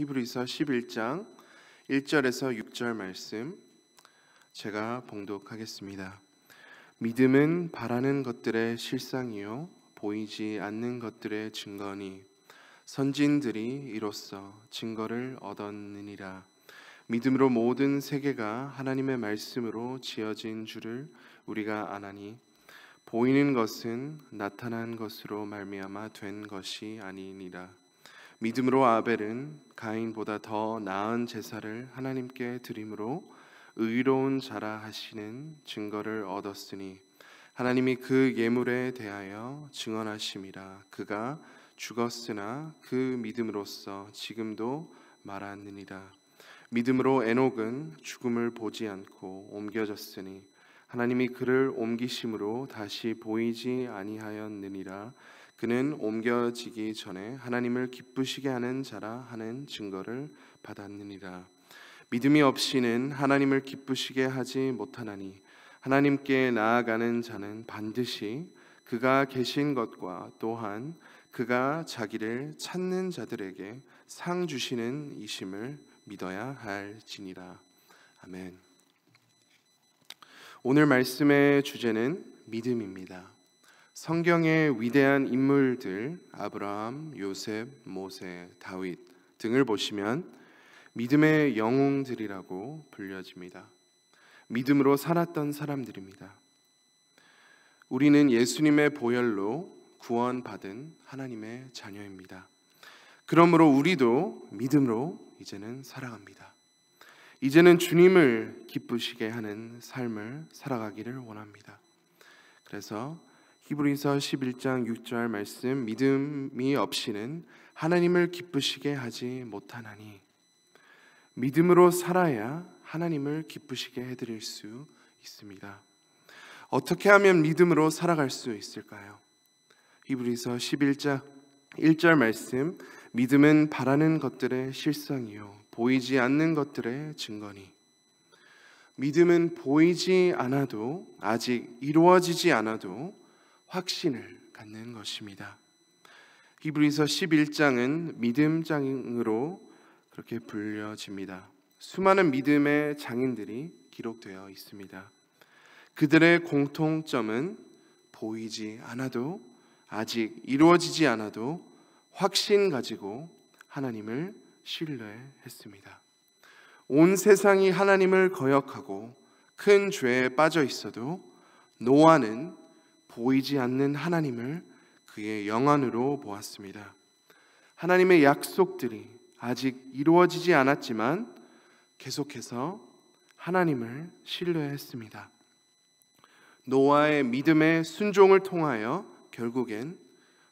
히브리서 11장 1절에서 6절 말씀 제가 봉독하겠습니다. 믿음은 바라는 것들의 실상이요 보이지 않는 것들의 증거니 선진들이 이로써 증거를 얻었느니라. 믿음으로 모든 세계가 하나님의 말씀으로 지어진 줄을 우리가 아나니 보이는 것은 나타난 것으로 말미암아 된 것이 아니니라. 믿음으로 아벨은 가인보다 더 나은 제사를 하나님께 드림으로 의로운 자라 하시는 증거를 얻었으니 하나님이 그 예물에 대하여 증언하심이라. 그가 죽었으나 그 믿음으로써 지금도 말하느니라. 믿음으로 에녹은 죽음을 보지 않고 옮겨졌으니 하나님이 그를 옮기심으로 다시 보이지 아니하였느니라 그는 옮겨지기 전에 하나님을 기쁘시게 하는 자라 하는 증거를 받았느니라. 믿음이 없이는 하나님을 기쁘시게 하지 못하나니 하나님께 나아가는 자는 반드시 그가 계신 것과 또한 그가 자기를 찾는 자들에게 상 주시는 이심을 믿어야 할지니라. 아멘. 오늘 말씀의 주제는 믿음입니다. 성경의 위대한 인물들 아브라함, 요셉, 모세, 다윗 등을 보시면 믿음의 영웅들이라고 불려집니다. 믿음으로 살았던 사람들입니다. 우리는 예수님의 보혈로 구원받은 하나님의 자녀입니다. 그러므로 우리도 믿음으로 이제는 살아갑니다. 이제는 주님을 기쁘시게 하는 삶을 살아가기를 원합니다. 그래서 히브리서 11장 6절 말씀 믿음이 없이는 하나님을 기쁘시게 하지 못하나니 믿음으로 살아야 하나님을 기쁘시게 해 드릴 수 있습니다. 어떻게 하면 믿음으로 살아갈 수 있을까요? 히브리서 11장 1절 말씀 믿음은 바라는 것들의 실상이요 보이지 않는 것들의 증거니 믿음은 보이지 않아도 아직 이루어지지 않아도 확신을 갖는 것입니다. 히브리서 11장은 믿음 장으로 그렇게 불려집니다. 수많은 믿음의 장인들이 기록되어 있습니다. 그들의 공통점은 보이지 않아도 아직 이루어지지 않아도 확신 가지고 하나님을 신뢰했습니다. 온 세상이 하나님을 거역하고 큰 죄에 빠져 있어도 노아는 보이지 않는 하나님을 그의 영안으로 보았습니다. 하나님의 약속들이 아직 이루어지지 않았지만 계속해서 하나님을 신뢰했습니다. 노아의 믿음의 순종을 통하여 결국엔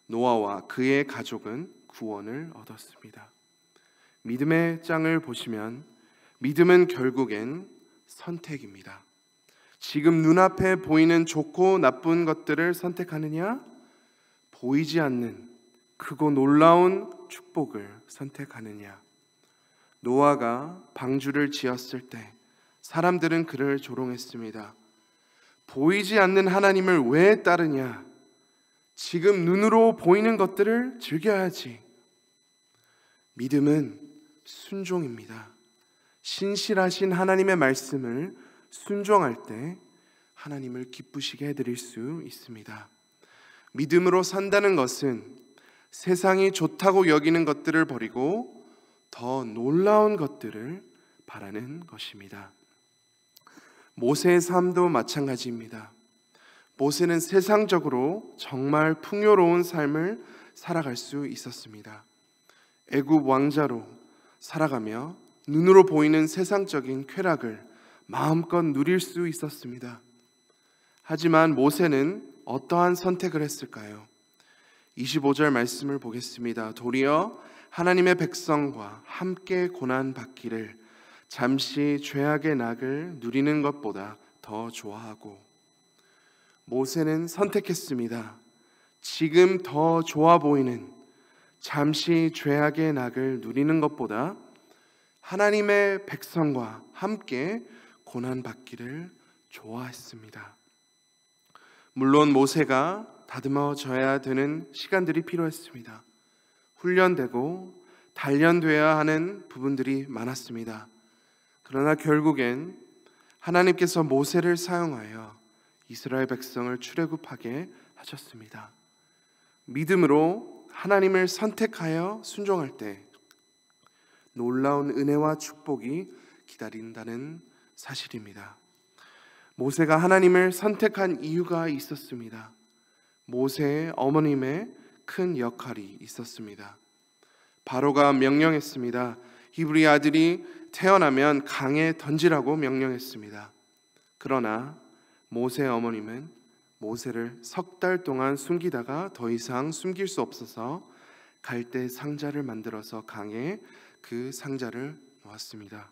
노아와 그의 가족은 구원을 얻었습니다. 믿음의 짱을 보시면 믿음은 결국엔 선택입니다. 지금 눈앞에 보이는 좋고 나쁜 것들을 선택하느냐? 보이지 않는 크고 놀라운 축복을 선택하느냐? 노아가 방주를 지었을 때 사람들은 그를 조롱했습니다. 보이지 않는 하나님을 왜 따르냐? 지금 눈으로 보이는 것들을 즐겨야지. 믿음은 순종입니다. 신실하신 하나님의 말씀을 순종할 때 하나님을 기쁘시게 해드릴 수 있습니다. 믿음으로 산다는 것은 세상이 좋다고 여기는 것들을 버리고 더 놀라운 것들을 바라는 것입니다. 모세의 삶도 마찬가지입니다. 모세는 세상적으로 정말 풍요로운 삶을 살아갈 수 있었습니다. 애굽 왕자로 살아가며 눈으로 보이는 세상적인 쾌락을 마음껏 누릴 수 있었습니다. 하지만 모세는 어떠한 선택을 했을까요? 25절 말씀을 보겠습니다. 도리어 하나님의 백성과 함께 고난 받기를 잠시 죄악의 낙을 누리는 것보다 더 좋아하고 모세는 선택했습니다. 지금 더 좋아 보이는 잠시 죄악의 낙을 누리는 것보다 하나님의 백성과 함께 고난 받기를 좋아했습니다. 물론 모세가 다듬어져야 되는 시간들이 필요했습니다. 훈련되고 단련되어야 하는 부분들이 많았습니다. 그러나 결국엔 하나님께서 모세를 사용하여 이스라엘 백성을 출애굽하게 하셨습니다. 믿음으로 하나님을 선택하여 순종할 때 놀라운 은혜와 축복이 기다린다는 사실입니다. 모세가 하나님을 선택한 이유가 있었습니다. 모세의 어머님의 큰 역할이 있었습니다. 바로가 명령했습니다. 히브리 아들이 태어나면 강에 던지라고 명령했습니다. 그러나 모세 어머님은 모세를 석 달 동안 숨기다가 더 이상 숨길 수 없어서 갈대 상자를 만들어서 강에 그 상자를 놓았습니다.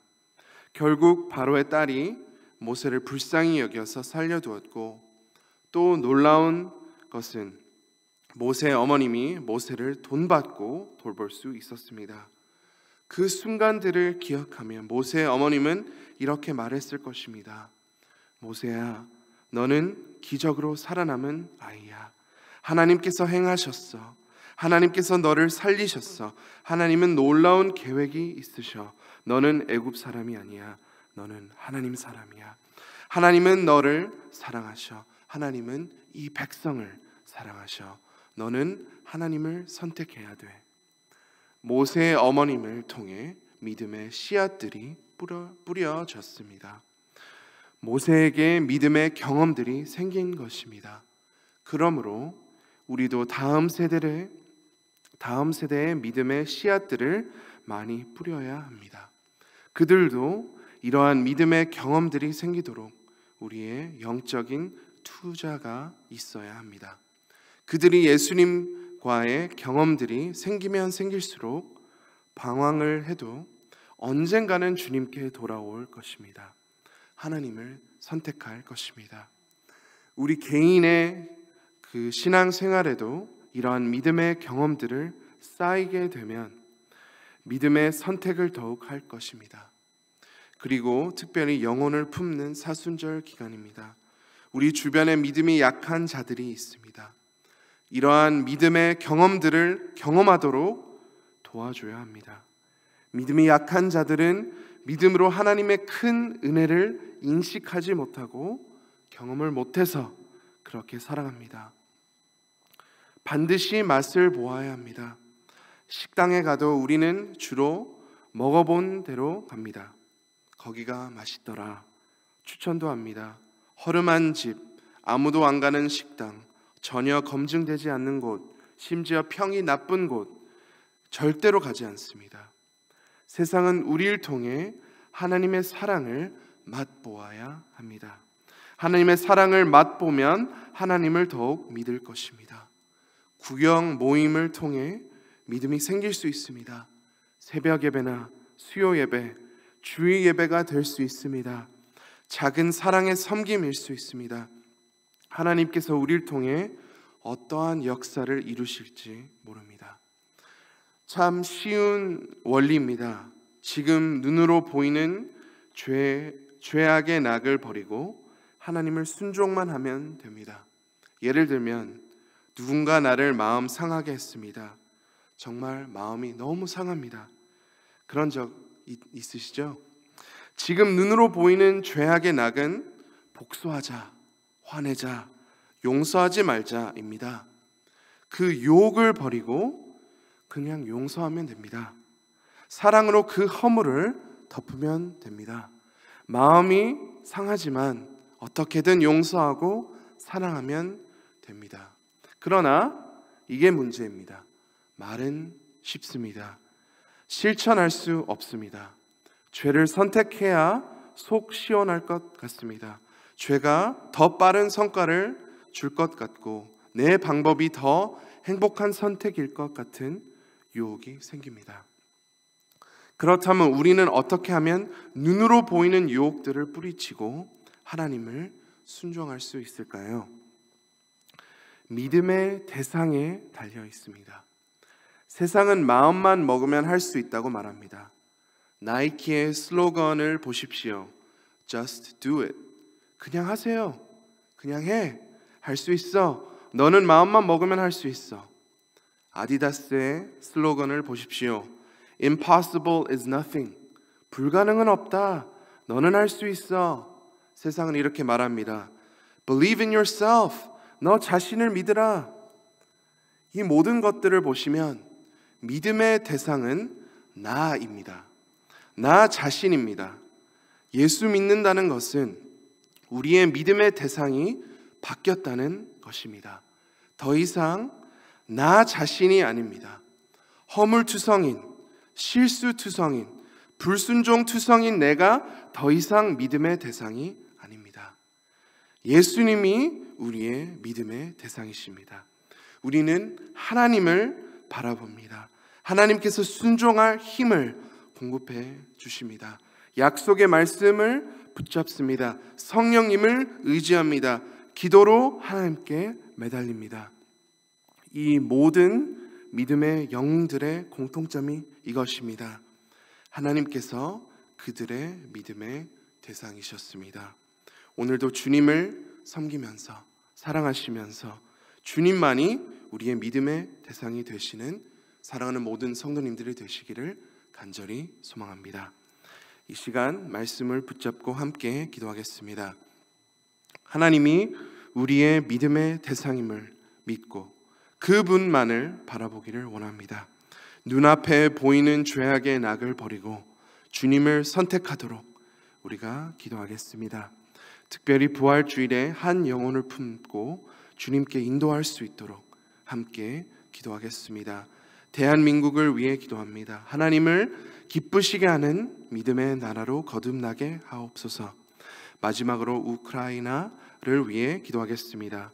결국 바로의 딸이 모세를 불쌍히 여겨서 살려두었고 또 놀라운 것은 모세 어머님이 모세를 돈 받고 돌볼 수 있었습니다. 그 순간들을 기억하며 모세 어머님은 이렇게 말했을 것입니다. 모세야, 너는 기적으로 살아남은 아이야. 하나님께서 행하셨어. 하나님께서 너를 살리셨어. 하나님은 놀라운 계획이 있으셔. 너는 애굽 사람이 아니야. 너는 하나님 사람이야. 하나님은 너를 사랑하셔. 하나님은 이 백성을 사랑하셔. 너는 하나님을 선택해야 돼. 모세의 어머님을 통해 믿음의 씨앗들이 뿌려, 뿌려졌습니다. 모세에게 믿음의 경험들이 생긴 것입니다. 그러므로 우리도 다음 세대를 다음 세대의 믿음의 씨앗들을 많이 뿌려야 합니다. 그들도 이러한 믿음의 경험들이 생기도록 우리의 영적인 투자가 있어야 합니다. 그들이 예수님과의 경험들이 생기면 생길수록 방황을 해도 언젠가는 주님께 돌아올 것입니다. 하나님을 선택할 것입니다. 우리 개인의 그 신앙 생활에도 이러한 믿음의 경험들을 쌓이게 되면 믿음의 선택을 더욱 할 것입니다. 그리고 특별히 영혼을 품는 사순절 기간입니다. 우리 주변에 믿음이 약한 자들이 있습니다. 이러한 믿음의 경험들을 경험하도록 도와줘야 합니다. 믿음이 약한 자들은 믿음으로 하나님의 큰 은혜를 인식하지 못하고 경험을 못해서 그렇게 살아갑니다. 반드시 맛을 보아야 합니다. 식당에 가도 우리는 주로 먹어본 대로 갑니다. 거기가 맛있더라. 추천도 합니다. 허름한 집, 아무도 안 가는 식당, 전혀 검증되지 않는 곳, 심지어 평이 나쁜 곳, 절대로 가지 않습니다. 세상은 우리를 통해 하나님의 사랑을 맛보아야 합니다. 하나님의 사랑을 맛보면 하나님을 더욱 믿을 것입니다. 구경 모임을 통해 믿음이 생길 수 있습니다. 새벽 예배나 수요 예배, 주의 예배가 될 수 있습니다. 작은 사랑의 섬김일 수 있습니다. 하나님께서 우리를 통해 어떠한 역사를 이루실지 모릅니다. 참 쉬운 원리입니다. 지금 눈으로 보이는 죄, 죄악의 낙을 버리고 하나님을 순종만 하면 됩니다. 예를 들면 누군가 나를 마음 상하게 했습니다. 정말 마음이 너무 상합니다. 그런 적 있, 있으시죠? 지금 눈으로 보이는 죄악의 낙은 복수하자, 화내자, 용서하지 말자입니다. 그 욕을 버리고 그냥 용서하면 됩니다. 사랑으로 그 허물을 덮으면 됩니다. 마음이 상하지만 어떻게든 용서하고 사랑하면 됩니다. 그러나 이게 문제입니다. 말은 쉽습니다. 실천할 수 없습니다. 죄를 선택해야 속 시원할 것 같습니다. 죄가 더 빠른 성과를 줄 것 같고 내 방법이 더 행복한 선택일 것 같은 유혹이 생깁니다. 그렇다면 우리는 어떻게 하면 눈으로 보이는 유혹들을 뿌리치고 하나님을 순종할 수 있을까요? 믿음의 대상에 달려 있습니다. 세상은 마음만 먹으면 할 수 있다고 말합니다. 나이키의 슬로건을 보십시오. Just do it. 그냥 하세요. 그냥 해. 할 수 있어. 너는 마음만 먹으면 할 수 있어. 아디다스의 슬로건을 보십시오. Impossible is nothing. 불가능은 없다. 너는 할 수 있어. 세상은 이렇게 말합니다. Believe in yourself. 너 자신을 믿으라. 이 모든 것들을 보시면 믿음의 대상은 나입니다. 나 자신입니다. 예수 믿는다는 것은 우리의 믿음의 대상이 바뀌었다는 것입니다. 더 이상 나 자신이 아닙니다. 허물투성인, 실수투성인, 불순종투성인 내가 더 이상 믿음의 대상이 아닙니다. 예수님이 우리의 믿음의 대상이십니다. 우리는 하나님을 바라봅니다. 하나님께서 순종할 힘을 공급해 주십니다. 약속의 말씀을 붙잡습니다. 성령님을 의지합니다. 기도로 하나님께 매달립니다. 이 모든 믿음의 영들의 공통점이 이것입니다. 하나님께서 그들의 믿음의 대상이셨습니다. 오늘도 주님을 섬기면서 사랑하시면서 주님만이 우리의 믿음의 대상이 되시는 사랑하는 모든 성도님들이 되시기를 간절히 소망합니다. 이 시간 말씀을 붙잡고 함께 기도하겠습니다. 하나님이 우리의 믿음의 대상임을 믿고 그분만을 바라보기를 원합니다. 눈앞에 보이는 죄악의 낙을 버리고 주님을 선택하도록 우리가 기도하겠습니다. 특별히 부활 주일에 한 영혼을 품고 주님께 인도할 수 있도록 함께 기도하겠습니다. 대한민국을 위해 기도합니다. 하나님을 기쁘시게 하는 믿음의 나라로 거듭나게 하옵소서. 마지막으로 우크라이나를 위해 기도하겠습니다.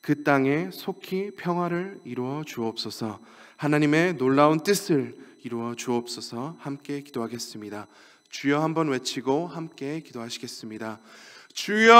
그 땅에 속히 평화를 이루어 주옵소서. 하나님의 놀라운 뜻을 이루어 주옵소서. 함께 기도하겠습니다. 주여 한번 외치고 함께 기도하시겠습니다. 주여!